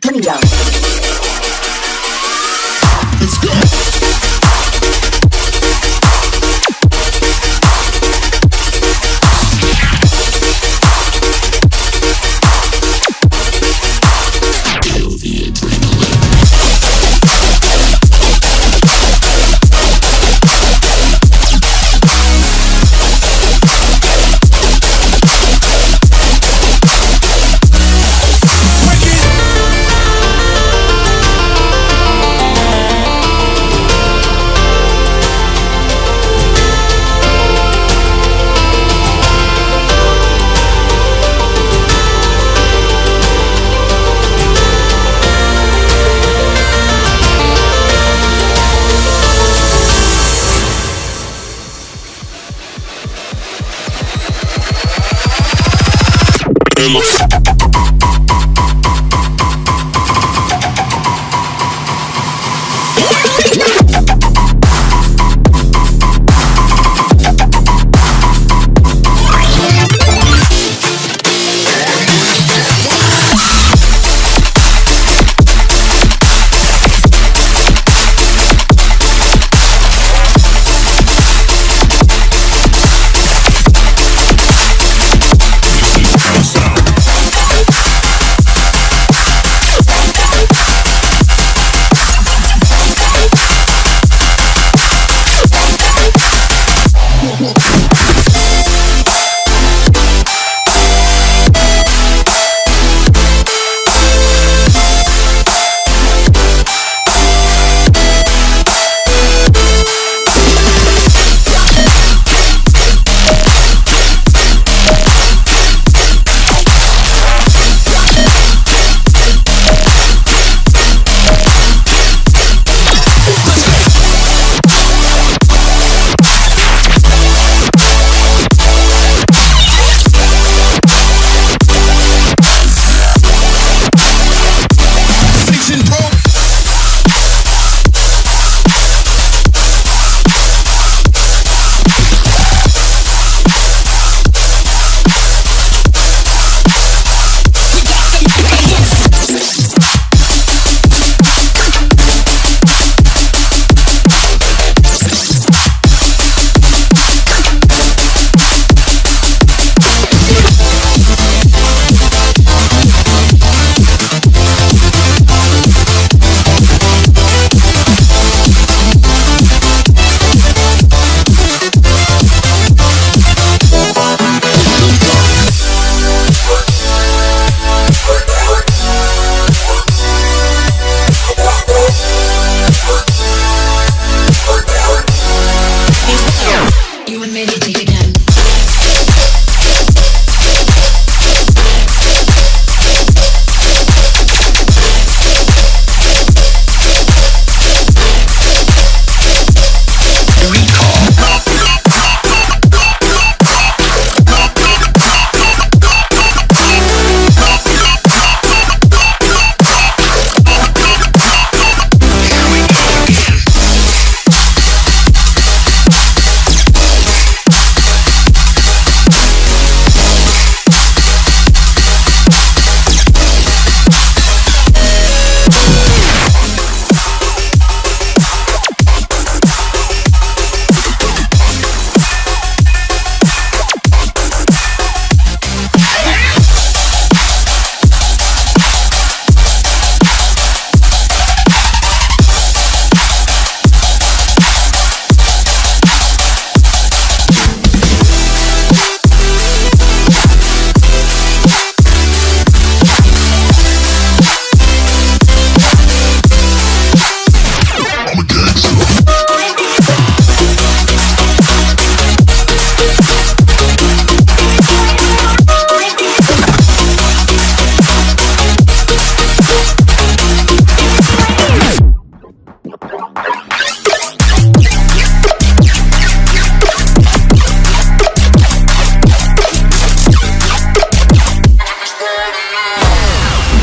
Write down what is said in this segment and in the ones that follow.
Domingo. Vamos.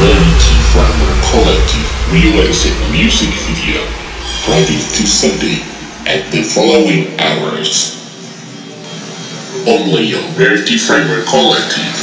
Rarity Vrymer Collective releasing music video Friday to Sunday at the following hours. Only on Rarity Vrymer Collective.